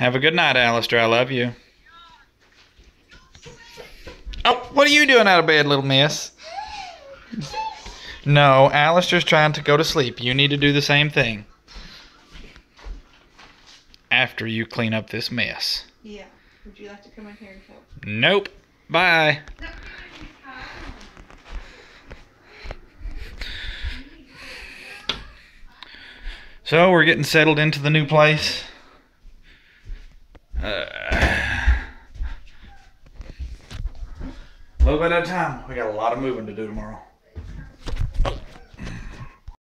Have a good night, Alistair. I love you. Oh, what are you doing out of bed, little miss? No, Alistair's trying to go to sleep. You need to do the same thing. After you clean up this mess. Yeah. Would you like to come in here and help? Nope. Bye. So we're getting settled into the new place. Uh, a little bit at a time. We got a lot of moving to do tomorrow.